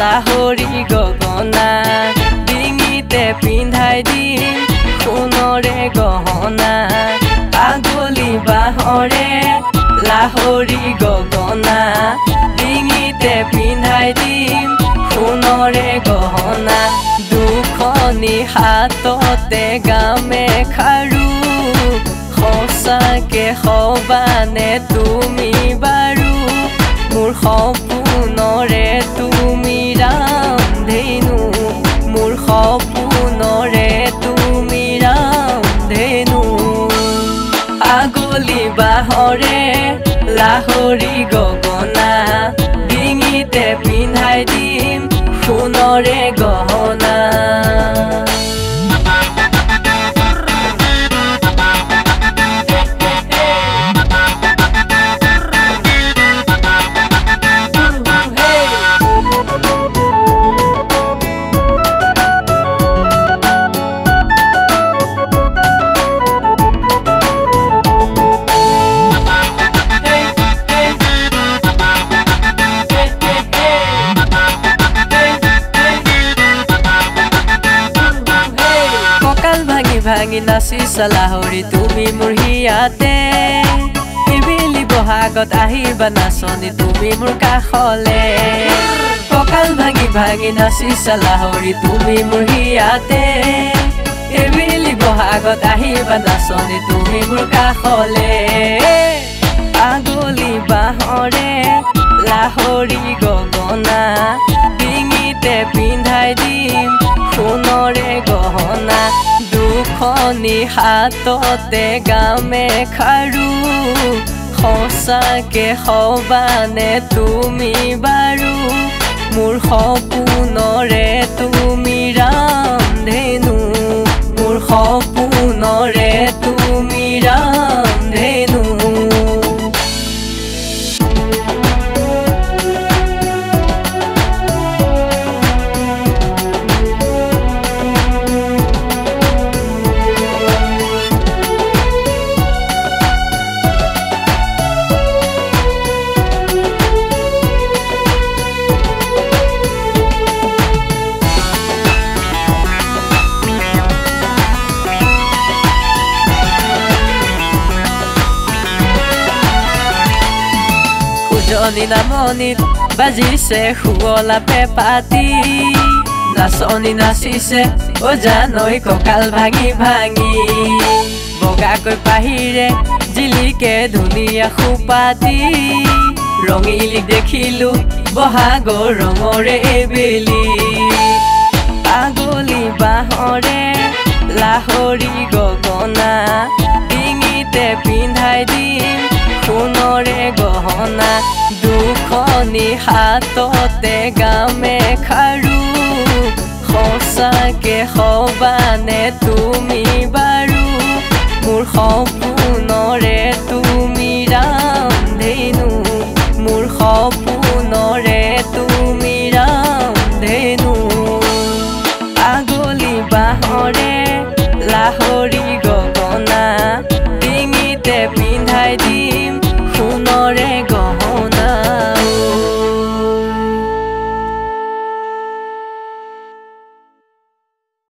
লাহৰি গগনা ডিঙিতে পিন্ধাই দিম সোণৰে গহনা। পাগলি বাঁহৰে লাহৰি গগনা ডিঙিতে পিন্ধাই দিম সোণৰে গহনা। দুখনি হাততে গামে খাৰু সঁচাকে সবানে তুমি বাৰু। মোৰ সপোনৰে তুমি ভাঙি নাচি চলাহৰি তুমি মোৰ হিয়াতে ইবিলি বহাগত আহিবা নাচনি তুমি মোৰ কাষলে। কঁকাল ভাঙি ভাঙি নাচি চলাহৰি তুমি মোৰ হিয়াতে ইবিলি বহাগত আহিবা নাচনি তুমি মোৰ কাষলে। আগলি বাঁহৰে লাহৰি গগনা ডিঙিতে পিন্ধাই দিম সোণৰে গহনা দুখনি হাততে গামে খাৰু সঁচাকে সবানে তুমি বাৰু মোৰ সপোনৰে তুমি ৰান্ধেনু মোৰ সপোনৰে নামনিত বাজিছে শুৱলা পেপাতি নাচনি নাচিছে অ জানৈ কঁকাল ভাঙি ভাঙি বগাকৈ পাহিৰে জিলিকে ধুনীয়া সোপাতি ৰঙিলি দেখিলো বহাগৰ ৰঙৰে এবেলি দুখনি হাততে গামে খাৰু সঁচাকে সবানে তুমি বাৰু মোৰ সপোনৰে